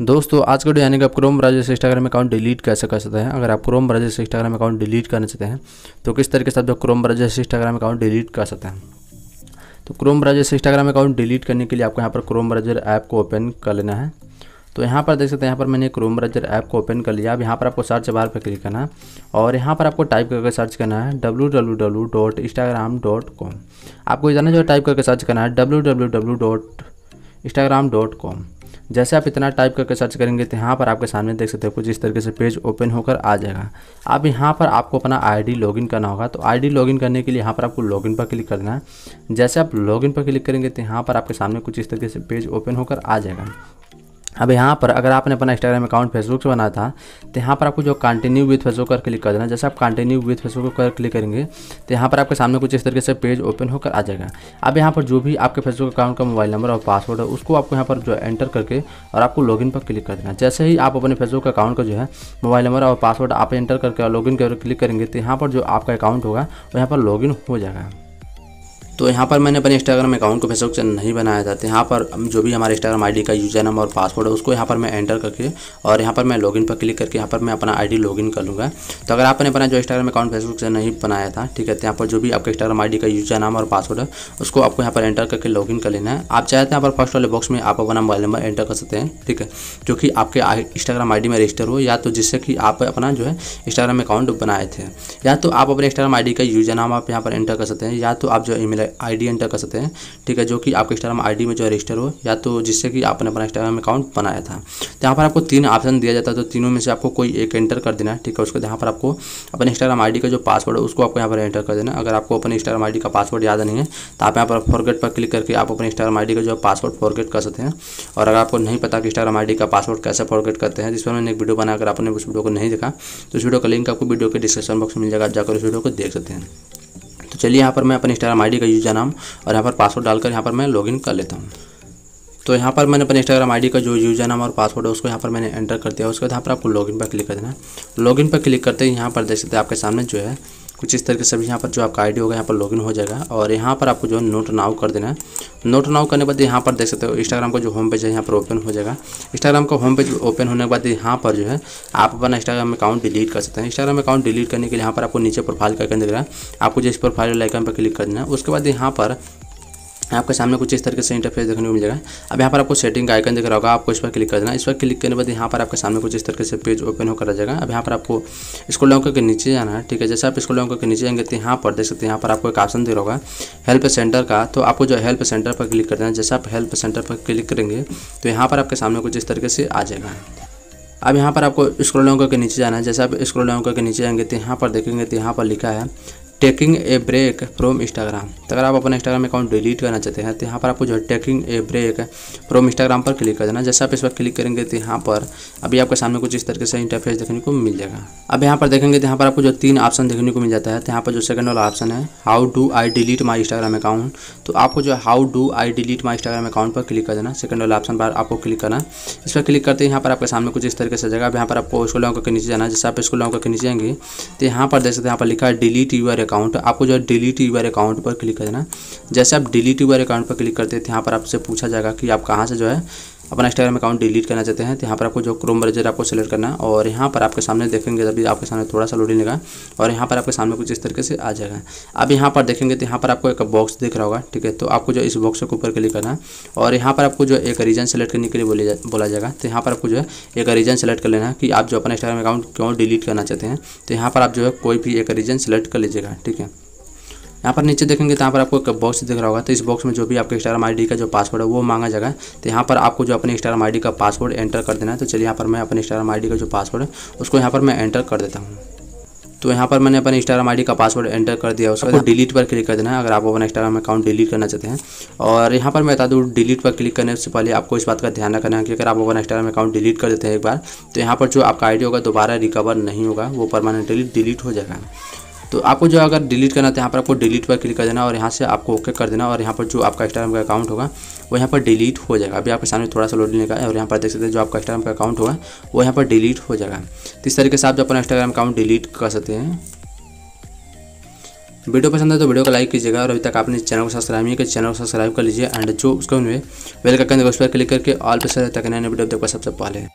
दोस्तों, आज का वीडियो यानी कि आप क्रोम ब्राउज़र से इंस्टाग्राम अकाउंट डिलीट कैसे कर सकते हैं? अगर आप क्रोम ब्राउज़र से इंस्टाग्राम अकाउंट डिलीट करना चाहते हैं तो किस तरीके से आप क्रोम ब्राउज़र से इंस्टाग्राम अकाउंट डिलीट कर सकते हैं? तो क्रोम ब्राउज़र से इंस्टाग्राम अकाउंट डिलीट करने के लिए आपको यहाँ पर क्रोम ब्राउज़र ऐप को ओपन कर लेना है। तो यहाँ पर देख सकते हैं, यहाँ पर मैंने क्रोम ब्राउज़र ऐप को ओपन कर लिया। अब यहाँ पर आपको सर्च बार पर क्लिक करना है और यहाँ पर आपको टाइप करके सर्च करना है W W W dot Instagram dot com आपको इतना जो टाइप करके सर्च करना है W W W dot Instagram dot com जैसे आप इतना टाइप करके सर्च करेंगे तो यहाँ पर आपके सामने देख सकते हो कुछ इस तरीके से पेज ओपन होकर आ जाएगा। अब यहाँ पर आपको अपना आईडी लॉगिन करना होगा तो आईडी लॉगिन करने के लिए यहाँ पर आपको लॉगिन पर क्लिक करना है। जैसे आप लॉगिन पर क्लिक करेंगे तो यहाँ पर आपके सामने कुछ इस तरीके से पेज ओपन होकर आ जाएगा। अब यहाँ पर अगर आपने अपना इंस्टाग्राम अकाउंट फेसबुक से बनाया था तो यहाँ पर आपको जो कंटिन्यू विथ फेसबुक कर क्लिक कर देना जैसे आप कंटिन्यू विथ फेसबुक कर क्लिक करेंगे तो यहाँ पर आपके सामने कुछ इस तरीके से पेज ओपन होकर आ जाएगा। अब यहाँ पर जो भी आपके फेसबुक अकाउंट का मोबाइल नंबर और पासवर्ड है, उसको आपको यहाँ पर जो एंटर करके और आपको लॉगिन पर क्लिक कर देना जैसे ही आप अपने फेसबुक अकाउंट का जो है मोबाइल नंबर और पासवर्ड आप एंटर करके और लॉगिन कर क्लिक करेंगे तो यहाँ पर जो आपका अकाउंट होगा, वो यहाँ पर लॉगिन हो जाएगा। तो यहाँ पर मैंने अपने इंस्टाग्राम अकाउंट को फेसबुक से नहीं बनाया था। तो यहाँ पर जो भी हमारे इंस्टाग्राम आईडी का यूज़र नंबर और पासवर्ड है, उसको यहाँ पर मैं एंटर करके और यहाँ पर मैं लॉगिन पर क्लिक करके यहाँ पर मैं अपना आईडी लॉगिन कर लूँगा। तो अगर आपने अपना जो इंस्टाग्राम अकाउंट फेसबुक से नहीं बनाया था, ठीक है तो यहाँ पर जो भी आपका इंस्टाग्राम आईडी का यूज़र नाम और पासवर्ड है, उसको आपको यहाँ पर एंटर करके लॉगिन कर लेना है। आप चाहते हैं यहाँ पर फ़र्स्ट वाले बॉक्स में आप अपना मोबाइल नंबर एंटर कर सकते हैं, ठीक है, जो कि आपके इंस्टाग्राम आईडी में रजिस्टर हो, या तो जिससे कि आप अपना जो है इंस्टाग्राम अकाउंट बनाए थे। या तो आप अपने इंस्टाग्राम आईडी का यूज़र नाम आप यहाँ पर एंटर कर सकते हैं, या तो आप जो ईमेल आईडी एंटर कर सकते हैं। ठीक है, जो कि आपके इंस्टाग्राम आईडी में जो रजिस्टर हो, या तो जिससे कि आपने अपना इंस्टाग्राम अकाउंट बनाया था। तो यहाँ पर आपको तीन ऑप्शन दिया जाता है तो तीनों में से आपको कोई एक एंटर कर देना है। ठीक है, उसके यहाँ पर आपको अपने इंस्टाग्राम आई का जो पासवर्ड है, उसको आपको यहाँ पर एंटर कर देना अगर आपको अपने इंस्टाग्राम आई का पासवर्ड याद नहीं है तो आप यहाँ पर फॉरगेट पर क्लिक करके आप अपने इंस्टाग्राम आई का जो पासवर्ड फॉरगेट कर सकते हैं। और अगर आपको नहीं पता कि इंस्टाग्राम आई का पासवर्ड कैसे फॉरगेट करते हैं, जिस पर मैंने एक वीडियो बनाकर आपने उस वीडियो को नहीं देखा तो उस वीडियो का लिंक आपको वीडियो के डिस्क्रिप्शन बॉक्स में मिल जाएगा जाकर उस वीडियो को देख सकते हैं। तो चलिए यहाँ पर मैं अपने इंस्टाग्राम आईडी का यूज़र नाम और यहाँ पर पासवर्ड डालकर यहाँ पर मैं लॉगिन कर लेता हूँ। तो यहाँ पर मैंने अपने इंस्टाग्राम आईडी का जो यूज़र नाम और पासवर्ड है, उसको यहाँ पर मैंने एंटर कर दिया। उसके बाद यहाँ पर आपको लॉगिन पर क्लिक कर देना लॉगिन पर क्लिक करते ही यहाँ पर देख सकते हैं आपके सामने जो है कुछ इस तरीके से यहाँ पर जो आपका आईडी होगा, यहाँ पर लॉगिन हो जाएगा। और यहाँ पर आपको जो है नोट नाउ कर देना है। नोट नाउ करने के बाद यहाँ पर देख सकते हो इंस्टाग्राम का जो होम पेज है, यहाँ पर ओपन हो जाएगा। इंस्टाग्राम का होम पेज ओपन होने के बाद यहाँ पर जो है, आप अपना इंस्टाग्राम अकाउंट डिलीट कर सकते हैं। इंस्टाग्राम अकाउंट डिलीट करने के लिए यहाँ पर आपको नीचे प्रोफ़ाइल का आइकन दिख रहा है। आपको जिस प्रोफ़ाइल आइकन पर क्लिक कर देना है, उसके बाद यहाँ पर आपके सामने कुछ इस तरीके से इंटरफेस देखने को मिल जाएगा अब यहाँ पर आपको सेटिंग का आइकन दिख रहा होगा आपको इस पर क्लिक कर देना। इस पर क्लिक करने के बाद यहाँ पर आपके सामने कुछ इस तरीके से पेज ओपन होकर आ जाएगा। अब यहाँ पर आपको इसको लॉन्ग करके नीचे जाना है, ठीक है? जैसे आप इसको लॉन्ग करके नीचे जाएँगे तो यहाँ पर देख सकते हैं, यहाँ पर आपको एक ऑप्शन दे रहा होगा हेल्प सेंटर का। तो आपको जो हेल्प सेंटर पर क्लिक कर देना जैसे आप हेल्प सेंटर पर क्लिक करेंगे तो यहाँ पर आपके सामने कुछ इस तरीके से आ जाएगा। अब यहाँ पर आपको स्क्रॉल डाउन करके नीचे जाना है। जैसे आप स्क्रॉल डाउन करके नीचे जाएँगे तो यहाँ पर देखेंगे तो यहाँ पर लिखा है taking a break from Instagram अगर आप अपना इंस्टाग्राम अकाउंट डिलीट करना चाहते हैं तो यहाँ पर आपको जो है taking a break from Instagram पर क्लिक कर देना। जैसे आप इस पर क्लिक करेंगे तो यहाँ पर अभी आपके सामने कुछ इस तरीके से इंटरफेस देखने को मिल जाएगा। अब यहाँ पर देखेंगे तो यहाँ पर आपको जो तीन ऑप्शन देखने को मिल जाता है तो यहाँ पर जो सेकंड वाला ऑप्शन है how do I delete my Instagram account तो आपको जो है how do I delete my Instagram account पर क्लिक कर देना। सेकंड वाला ऑप्शन पर आपको क्लिक करना। इस पर क्लिक करते हैं यहाँ पर आपके सामने कुछ इस तरीके से जगह यहाँ पर आपको स्कूल करके नीचे जाना जैसे आप स्कूल करके नीचे जाएँगे तो यहाँ पर देख सकते हैं, यहाँ पर लिखा है डिलीट यूर अकाउंट आपको जो है डिलीट यूर अकाउंट पर क्लिक कर देना जैसे आप डिलीट यूर अकाउंट पर क्लिक करते हैं, यहाँ पर आपसे पूछा जाएगा कि आप कहाँ से जो है अपना इंस्टाग्राम अकाउंट डिलीट करना चाहते हैं तो यहाँ पर आपको जो क्रोम ब्राउज़र आपको सेलेक्ट करना है, और यहाँ पर आपके सामने देखेंगे अभी आपके सामने थोड़ा सा लोडिंग लगा, और यहाँ पर आपके सामने कुछ इस तरीके से आ जाएगा। अब यहाँ पर देखेंगे तो यहाँ पर आपको एक बॉक्स दिख रहा होगा, ठीक है? तो आपको जो इस बॉक्स के ऊपर क्लिक करना है, और यहाँ पर आपको जो एक रीजन सेलेक्ट करने के लिए बोला जाएगा तो यहाँ पर आपको जो है एक रीजन सेलेक्ट कर लेना है कि आप जो अपना इंस्टाग्राम अकाउंट क्यों डिलीट करना चाहते हैं तो यहाँ पर आप जो है कोई भी एक रीजन सेलेक्ट कर लीजिएगा, ठीक है? यहाँ पर नीचे देखेंगे तो यहाँ पर आपको एक बॉक्स दिख रहा होगा। तो इस बॉक्स में जो भी आपके इंस्टाग्राम आईडी का जो पासवर्ड है वो मांगा जाएगा। तो यहाँ पर आपको जो अपने इंस्टाग्राम आईडी का पासवर्ड एंटर कर देना है। तो चलिए यहाँ पर मैं अपने इंस्टाग्राम आईडी का जो पासवर्ड है उसको यहाँ पर मैं एंटर कर देता हूँ। तो यहाँ पर मैंने अपने इंस्टाग्राम आईडी का पासवर्ड एंटर कर दिया उसको डिलीट पर क्लिक कर देना है अगर आप अपना इंस्टाग्राम अकाउंट डिलीट करना चाहते हैं। और यहाँ पर मैं बता दूँ डिलीट पर क्लिक करने से पहले आपको इस बात का ध्यान रखना है कि अगर आप अपना इंस्टाग्राम अकाउंट डिलीट कर देते हैं एक बार तो यहाँ पर जो आपका आईडी होगा दोबारा रिकवर नहीं होगा वो परमानेंटली डिलीट हो जाएगा। तो आपको जो अगर डिलीट करना है यहाँ पर आपको डिलीट पर क्लिक कर देना और यहाँ से आपको ओके कर देना और यहाँ पर जो आपका इंस्टाग्राम का अकाउंट होगा, वो यहाँ पर डिलीट हो जाएगा। अभी आपके सामने थोड़ा सा लोड लेने का है और यहाँ पर देख सकते हैं जो आपका इंस्टाग्राम का अकाउंट होगा, वो यहाँ पर डिलीट हो जाएगा। तो इस तरीके से आप जो अपना इंस्टाग्राम अकाउंट डिलीट कर सकते हैं। वीडियो पसंद है तो वीडियो को लाइक कीजिएगा और अभी तक आपने चैनल को सब्सक्राइब नहीं किया चैनल को सब्सक्राइब कर लीजिए एंड जो उसको बेल का उस पर क्लिक करके ऑल पे से तक नए वीडियो देखो सबसे पहले।